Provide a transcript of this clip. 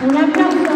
Un aplauso.